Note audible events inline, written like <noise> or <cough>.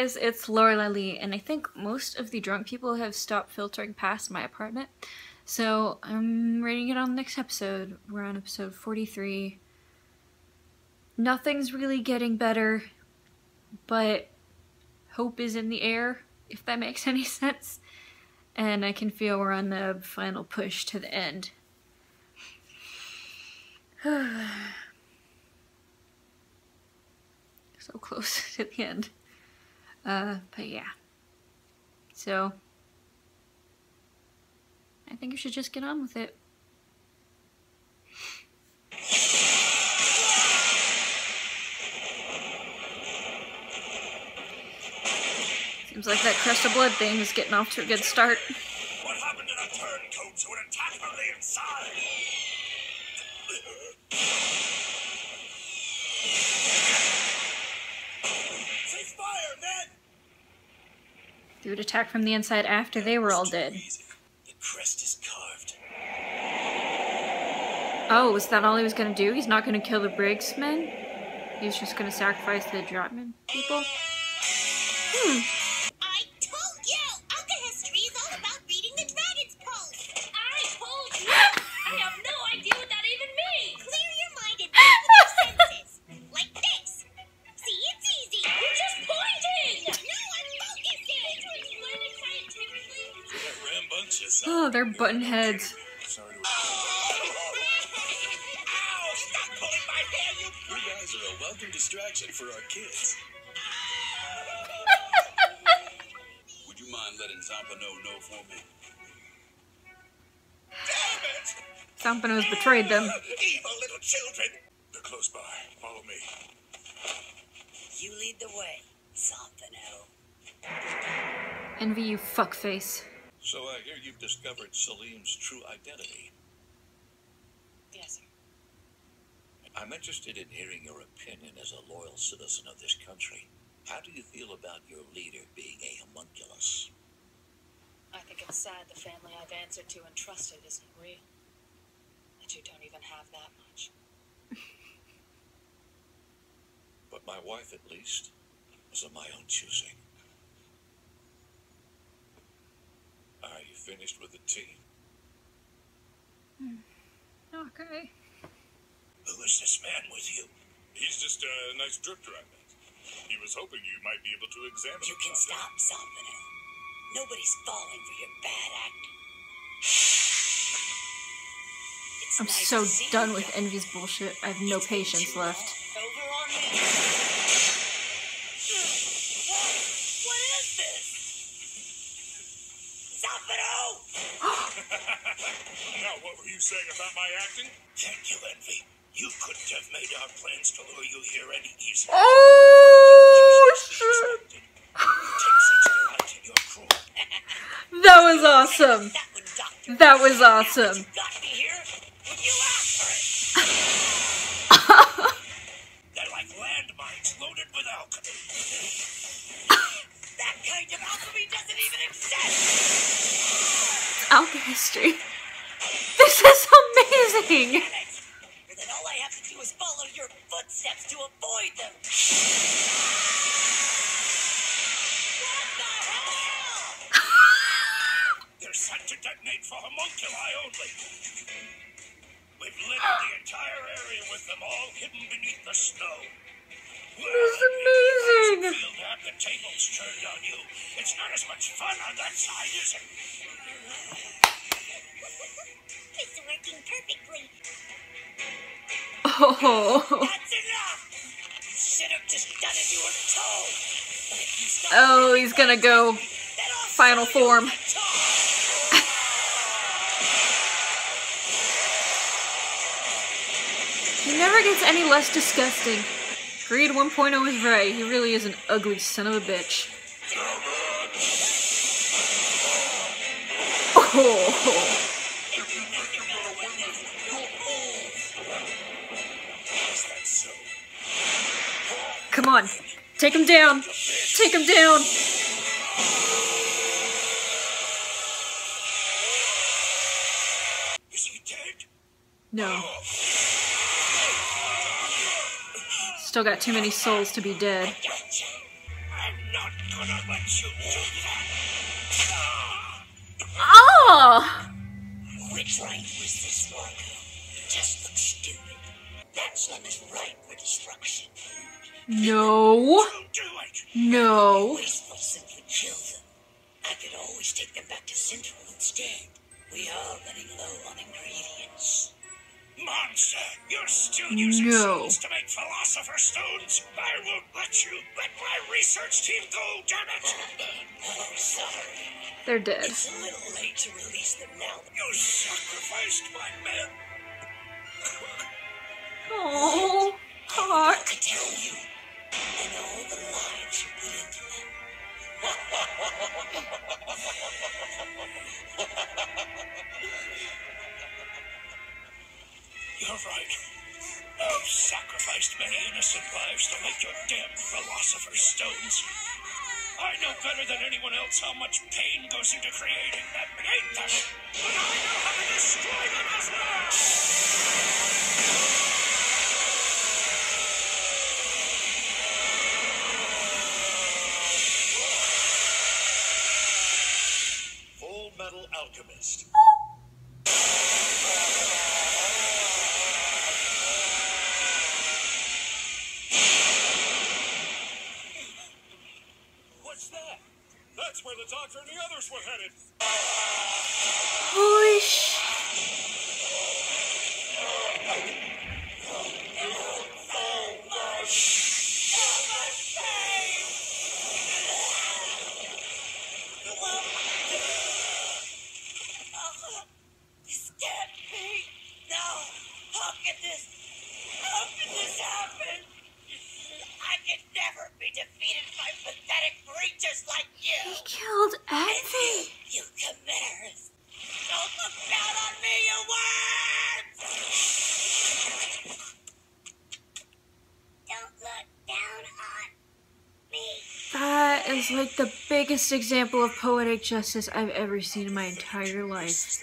guys, it's Laura Lee, and I think most of the drunk people have stopped filtering past my apartment. So I'm to get on the next episode. We're on episode 43. Nothing's really getting better, but hope is in the air, if that makes <laughs> any sense. And I can feel we're on the final push to the end. <sighs> so close <laughs> to the end. Uh, but yeah. So, I think you should just get on with it. Seems like that crest of blood thing is getting off to a good start. They would attack from the inside after they were all dead. Oh, is that all he was gonna do? He's not gonna kill the Briggs men? He's just gonna sacrifice the Drachman people? Hmm. Oh, they're button heads. Sorry <laughs> to. Ow! Stop pulling my hair, you. You guys are a welcome distraction for our kids. Would you mind letting Zampano know for me? Damn it! Zampano's betrayed them. Evil little children! They're close by. Follow me. You lead the way, Zampano. Envy you fuckface. So uh, I hear you've discovered Selim's true identity. Yes, sir. I'm interested in hearing your opinion as a loyal citizen of this country. How do you feel about your leader being a homunculus? I think it's sad the family I've answered to and trusted isn't real. That you don't even have that much. But my wife, at least, was of my own choosing. Are you finished with the tea? Hmm. Okay. Who is this man with you? He's just a nice drifter I met. He was hoping you might be able to examine You can stop, Zampano. Nobody's falling for your bad acting. I'm nice so done you with. Envy's bullshit. I have no It's been patience too left. About my acting? Thank you, Envy. You couldn't have made our plans to lure you here any easier. Oh shit! Take such delight in your crew. That was awesome. That would doctor. That was awesome. you got me here. Would you ask for it? <laughs> They're like landmines loaded with alchemy. That kind of alchemy doesn't even exist. Alchemy. This is amazing. Damn it. And then all I have to do is follow your footsteps to avoid them. What the hell? They're set to detonate for homunculi only. We've littered the entire area with them all hidden beneath the snow. That's amazing. Feel to have the tables turned on you. It's not as much fun on that side, is it? Stop Oh, he's gonna go final form. He never gets any less disgusting. Greed 1.0 is right. He really is an ugly son of a bitch. Oh. On. Take him down. Take him down. Is he dead? No. Still got too many souls to be dead. I'm not gonna let you do that. No. Don't do it. No. Wasteful simply kill them. I could always take them back to Central instead. We are running low on ingredients. Monster, you're still using No. souls to make philosopher's stones. I won't let you let my research team go, damn it. Oh, sorry. They're dead. It's a little late to release them now. You sacrificed my men. Oh, Hawk. could tell you. <laughs> You're right. I've sacrificed many innocent lives to make your damn philosopher's stones. I know better than anyone else how much pain goes into creating them and ate them. And I know how to destroy them as well. That? That's where the doctor and the others were headed. Holy is like the biggest example of poetic justice I've ever seen in my entire life.